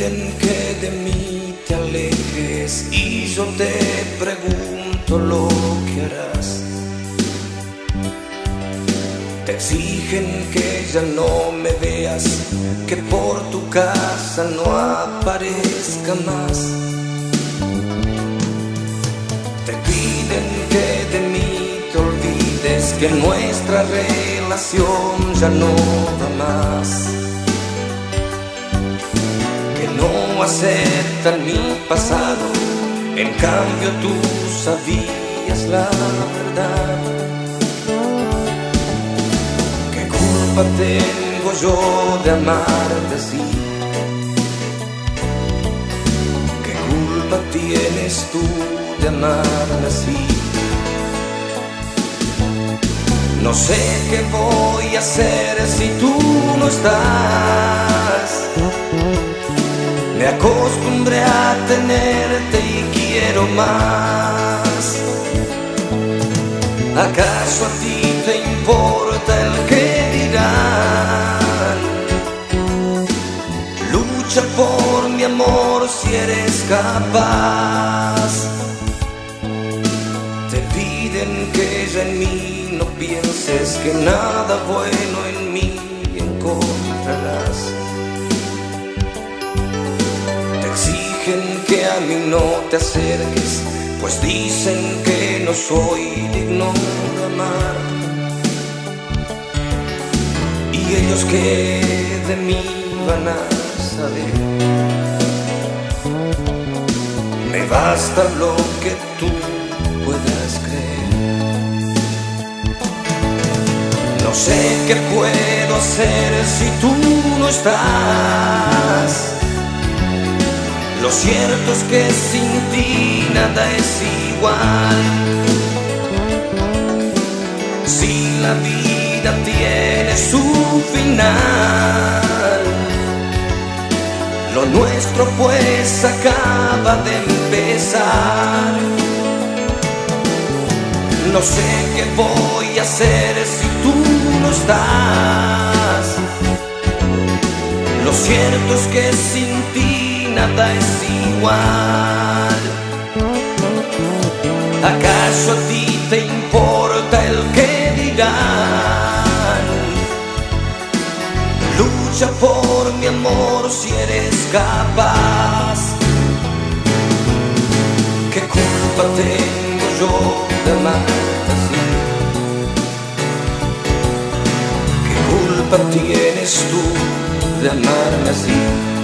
piden que de mí te alejes y yo te pregunto lo que harás. Te exigen que ya no me veas, que por tu casa no aparezca más. Te piden que de mí te olvides, que nuestra relación ya no va más. No aceptan mi pasado, en cambio tú sabías la verdad. ¿Qué culpa tengo yo de amarte así? ¿Qué culpa tienes tú de amarme así? No sé qué voy a hacer si tú no estás. Acostumbré a tenerte y quiero más. ¿Acaso a ti te importa el que dirán? Lucha por mi amor si eres capaz. Te piden que ya en mí no pienses que nada bueno en mí encontrarás. Que a mí no te acerques, pues dicen que no soy digno de amar. Y ellos que de mí van a saber. Me basta lo que tú puedas creer. No sé qué puedo hacer si tú no estás. Lo cierto es que sin ti nada es igual. Si la vida tiene su final, lo nuestro pues acaba de empezar. No sé qué voy a hacer si tú no estás. Lo cierto es que sin ti nada es igual. ¿Acaso a ti te importa el que dirán? Lucha por mi amor si eres capaz. ¿Qué culpa tengo yo de amarte así? ¿Qué culpa tienes tú de amarme así?